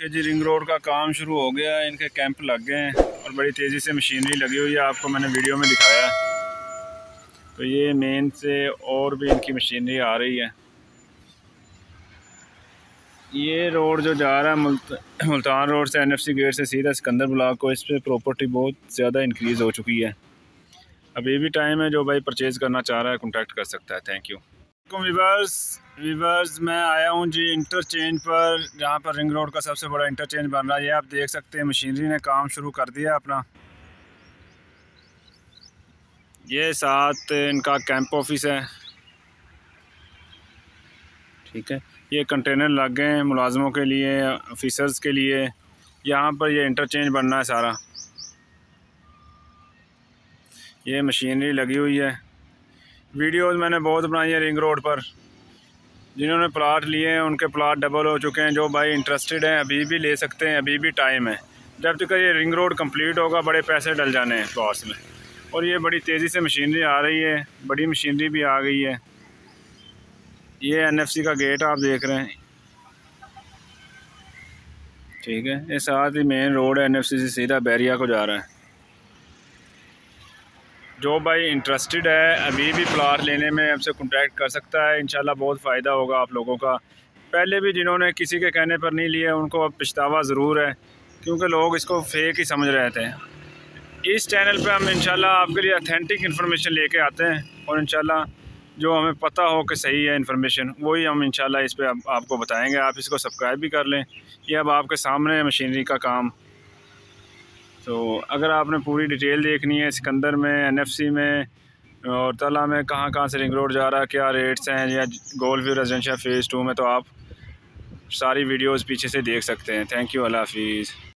कि जी ring road का काम शुरू हो गया है इनके कैंप लग गए हैं और बड़ी तेज़ी से मशीनरी लगी हुई है आपको मैंने वीडियो में दिखाया तो ये मेन से और भी इनकी मशीनरी आ रही है। ये रोड जो जा रहा है मुल्त, मुल्तान रोड से एनएफसी गेट से सीधा सिकंदर ब्लॉक को इस पर प्रॉपर्टी बहुत ज़्यादा इंक्रीज़ हो चुकी है। अभी भी टाइम है जो भाई परचेज़ करना चाह रहा है कॉन्टैक्ट कर सकता है थैंक यू वीवर्स वीवर्स मैं आया हूँ जी इंटरचेंज पर, जहाँ पर रिंग रोड का सबसे बड़ा इंटरचेंज बन रहा है। ये आप देख सकते हैं मशीनरी ने काम शुरू कर दिया अपना। ये साथ इनका कैंप ऑफ़िस है। ठीक है। ये कंटेनर लग गए हैं मुलाजमों के लिए ऑफिसर्स के लिए। यहाँ पर ये इंटरचेंज बनना है सारा। ये मशीनरी लगी हुई है। वीडियोस मैंने बहुत बनाई है रिंग रोड पर। जिन्होंने प्लाट लिए हैं, उनके प्लाट डबल हो चुके हैं, जो भाई इंटरेस्टेड हैं, अभी भी ले सकते हैं, अभी भी टाइम है। जब तक ये रिंग रोड कंप्लीट होगा, बड़े पैसे डल जाने हैं प्लॉट्स में। और ये बड़ी तेज़ी से मशीनरी आ रही है, बड़ी मशीनरी भी आ गई है। ये एनएफसी का गेट आप देख रहे हैं। ठीक है, ये साथ ही मेन रोड है एनएफसी से सीधा बैरिया को जा रहा है। जो भाई इंटरेस्टेड है अभी भी प्लाट लेने में हमसे कॉन्टैक्ट कर सकता है। इंशाल्लाह बहुत फ़ायदा होगा आप लोगों का। पहले भी जिन्होंने किसी के कहने पर नहीं लिए उनको अब पछतावा ज़रूर है क्योंकि लोग इसको फेक ही समझ रहे थे। इस चैनल पे हम इंशाल्लाह आपके लिए अथेंटिक इन्फॉर्मेशन लेके आते हैं और इंशाल्लाह जो हमें पता हो कि सही है इन्फॉर्मेशन वही हम इंशाल्लाह इस पर आप, आपको बताएँगे। आप इसको सब्सक्राइब भी कर लें। ये अब आपके सामने मशीनरी का काम। तो अगर आपने पूरी डिटेल देखनी है सिकंदर में एनएफसी में और तला में, कहाँ कहाँ से रिंग रोड जा रहा है, क्या रेट्स हैं या golf view residential phase two में तो आप सारी वीडियोज़ पीछे से देख सकते हैं। थैंक यू अल्लाह हाफिज़।